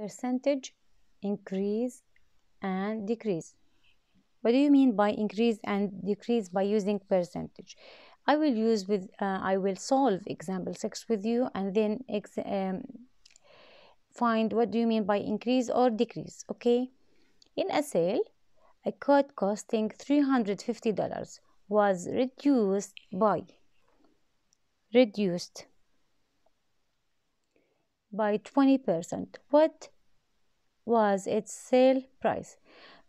percentage increase and decrease. What do you mean by increase and decrease by using percentage? I will use with uh, I will solve example 6 with you and then um, find what do you mean by increase or decrease okay? In a sale a coat costing $350 was reduced by reduced by 20%. What was its sale price?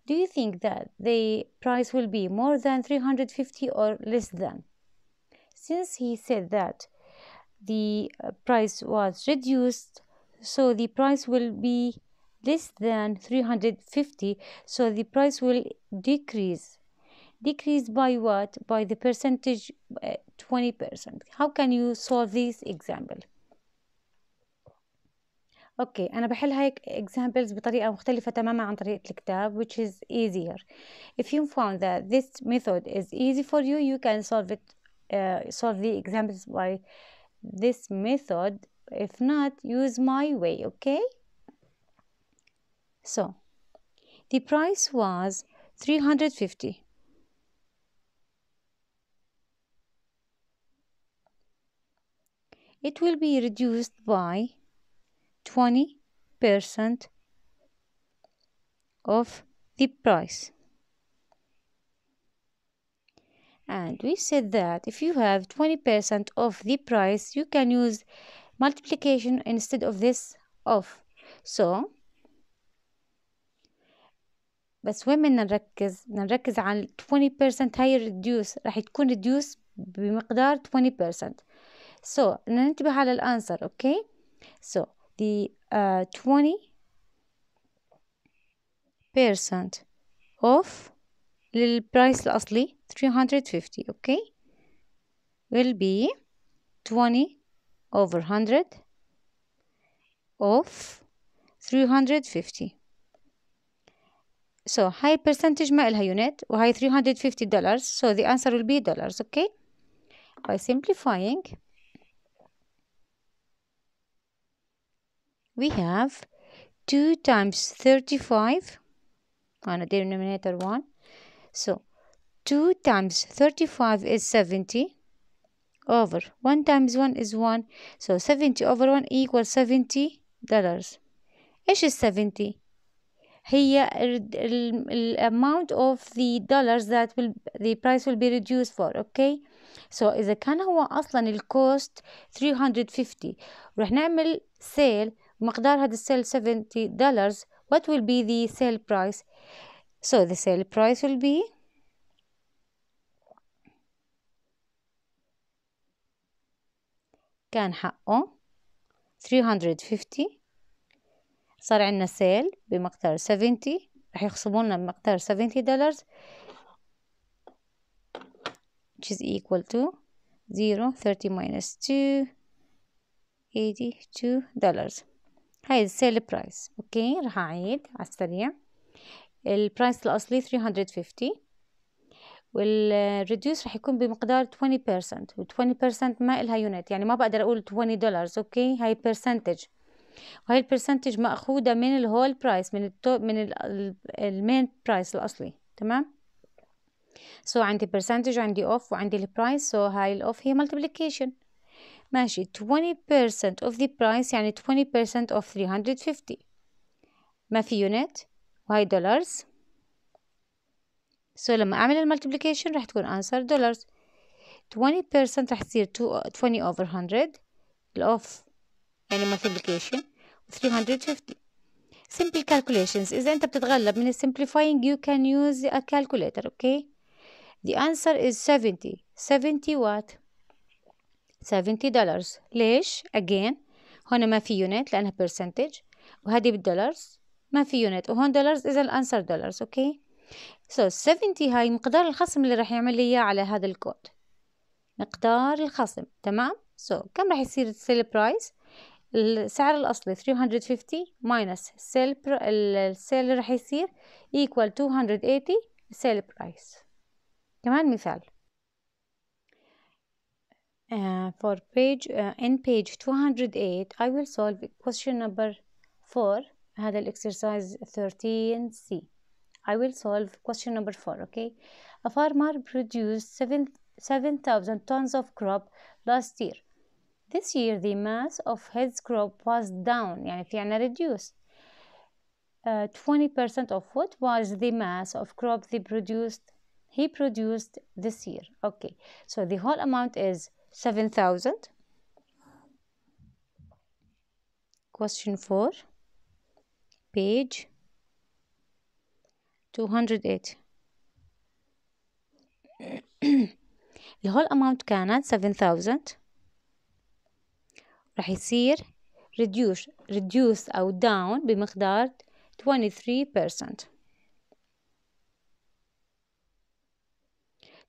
Do you think that the price will be more than 350 or less than? Since he said that the uh, price was reduced, so the price will be less than 350, so the price will decrease. Decrease by what? By the percentage 20%. Uh, How can you solve this example? اوكي انا بحل هاي examples بطريقه مختلفه تماما عن طريقه الكتاب which is easier if you found that this method is easy for you you can solve it uh, solve the examples by this method if not use my way okay so the price was 350 it will be reduced by 20% of the price. And we said that if you have 20% of the price, you can use multiplication instead of this of. So بس وين بدنا نركز؟ بدنا نركز على 20% هاي reduce راح تكون reduce بمقدار 20% so بدنا ننتبه على الانسر اوكي okay? so the uh, 20 percent off للبرايس الأصلي 350 okay will be 20 over 100 of 350 so high percentage ما إلها unit وهي 350 dollars so the answer will be dollars okay by simplifying we have 2 times 35 on a denominator 1 so 2 times 35 is 70 over 1 times 1 is 1 so 70 over 1 equals 70 dollars ايش ال 70 هي ال amount of the dollars that will the price will be reduced for okay so إذا كان هو أصلا الكوست 350 رح نعمل sale مقدار هذا السيل 70 dollars what will be the sale price so the sale price will be كان حقه 350 صار عندنا سيل بمقدار 70 رح يخصموا لنا بمقدار 70 دولار which is equal to 0 30 minus 2 82 dollars هاي السيل برايس أوكي؟ راح أعيد على السريع. البرايس الأصلي 350 والريديوس راح يكون بمقدار 20% و 20% ما إلها يونت يعني ما بقدر أقول 20 دولار أوكي؟ هاي برسنتج وهي البرسنتج مأخوذة من الهول برايس من التو من المين برايس الأصلي تمام؟ سو so, عندي برسنتج وعندي اوف وعندي البرايس سو so, هاي الاوف هي ملتبليكيشن ماشي 20% of the price يعني 20% of 350 ما في يونت وهاي دولارز سو so لما أعمل الملتبليكيشن راح تكون answer دولارز 20% راح تصير 20 over 100 الأوف يعني multiplication 350 simple calculations إذا أنت بتتغلب من simplifying you can use a calculator okay the answer is 70 70 what 70 دولار ليش؟ Again هون ما في يونت لأنها percentage. وهذه بالدولارز ما في يونت وهون دولارز إذا الأنسر دولارز أوكي سو so 70 هاي مقدار الخصم اللي راح يعمل لي على هذا الكود. مقدار الخصم تمام؟ سو so, كم راح يصير السيل برايس السعر الأصلي 350 minus السيل السيل اللي راح يصير equal 280 سيل برايس كمان مثال. Uh, for page uh, in page 208 I will solve question number 4 هذا الإكسرسايز 13C I will solve question number 4 okay a farmer produced 7 7000 tons of crop last year this year the mass of his crop was down يعني في عنا reduce uh, 20% of what was the mass of crop they produced he produced this year okay so the whole amount is 7000 question 4 page 208 الهول amount كانت 7000 راح يصير reduce reduce أو down بمقدار 23%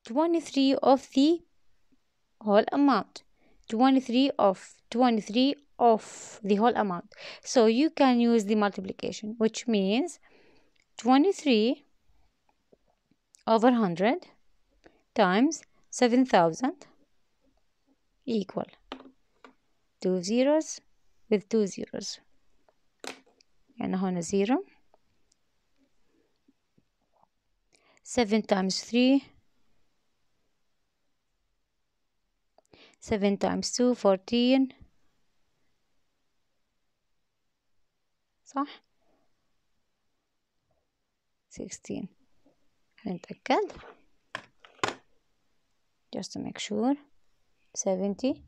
23 of the whole amount 23 of 23 of the whole amount so you can use the multiplication which means 23 over 100 times 7000 equal two zeros with two zeros يعني هنا zero 7 times 3 7 times 2 14 صح 16 هنتأكد just to make sure 70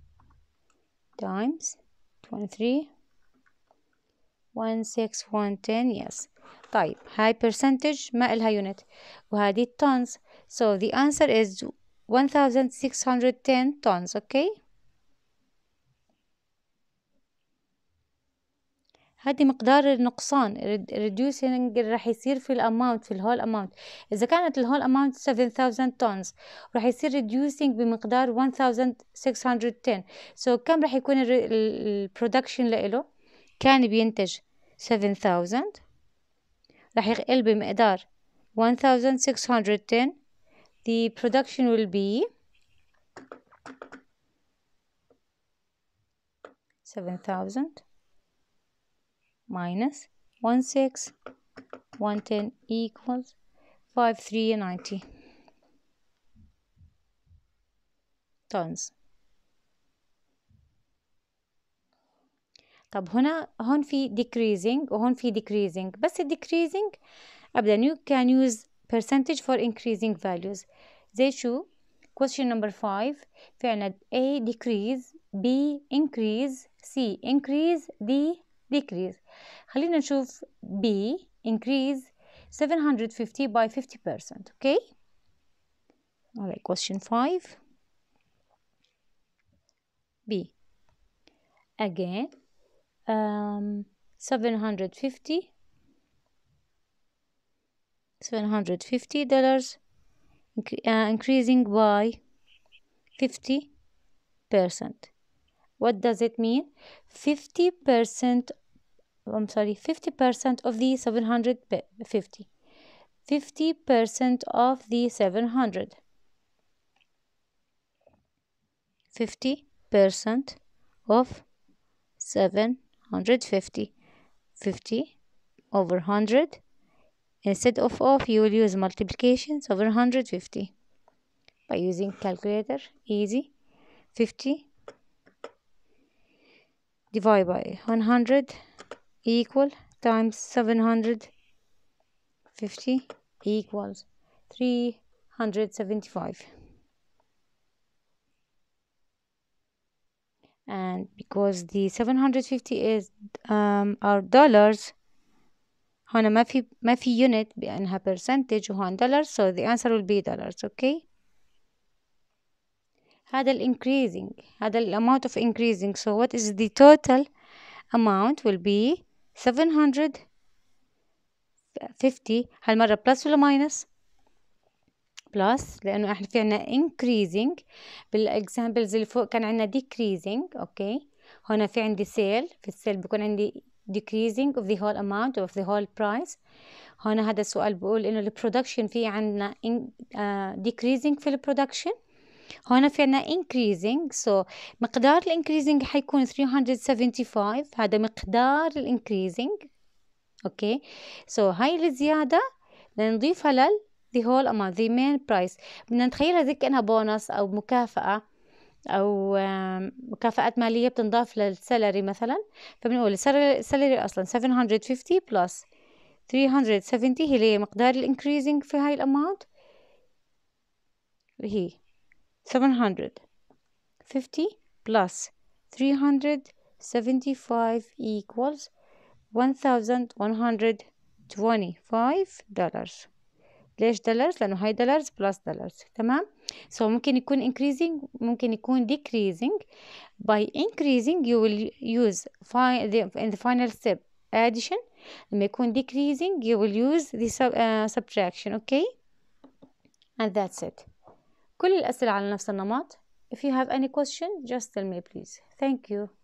times 23 16110 yes طيب هاي percentage ما إلها unit وهذه tons so the answer is 1610 tons okay? هذه مقدار النقصان reducing راح يصير في الاماونت في الهول اماونت إذا كانت الهول اماونت 7000 tons راح يصير reducing بمقدار 1610 so كم راح يكون البرودكشن له كان بينتج 7000 راح يقل بمقدار 1610 the production will be 7000 minus 16 110 equals 5390 tons طب هنا هون في decreasing وهون في decreasing بس ال decreasing أبدا you can use percentage for increasing values زي شو question number 5 في عنا A decrease B increase C increase D decrease خلينا نشوف B increase 750 by 50% okay alright question 5 B again um, 750 750 dollars uh, increasing by 50 percent. What does it mean? 50 percent I'm sorry 50 percent of the 750 50 percent of the 700 50 percent of 750 50 over 100 instead of of you will use multiplications over 150 by using calculator easy. 50 divided by 100 equal times 750 equals 375 and because the 750 is um, our dollars هنا ما في ما في unit بأنها percentage وهون dollars so the answer will be dollars okay هذا ال increasing هذا ال amount of increasing so what is the total amount will be 750 هالمرة plus ولا minus plus لأنه إحنا في عنا increasing بالexamples اللي فوق كان عنا decreasing أوكي okay. هنا في عندي sale في السيل بيكون عندي decreasing of the whole amount of the whole price. هنا هذا السؤال بيقول إنه البرودكشن في عنا in, uh, decreasing في البرودكشن هنا في عنا increasing. So مقدار ال increasing حيكون 375 هذا مقدار ال increasing. أوكي سو so, هاي الزيادة بدنا نضيفها لل the whole amount the main price. بدنا نتخيلها زي كأنها بونص أو مكافأة. أو مكافآت مالية بتنضاف للسالري مثلا. فبنقول السالري أصلا 750 plus 370 هي مقدار الإنكريزنج في هاي الأماونت هي 750 plus 375 equals 1125 dollars. ليش دولارز لأنه هاي دولارز بلس دولارز تمام so ممكن يكون increasing ممكن يكون decreasing by increasing you will use in the final step addition لما يكون decreasing you will use the sub, uh, subtraction okay and that's it كل الأسئلة على نفس النمط if you have any question just tell me please thank you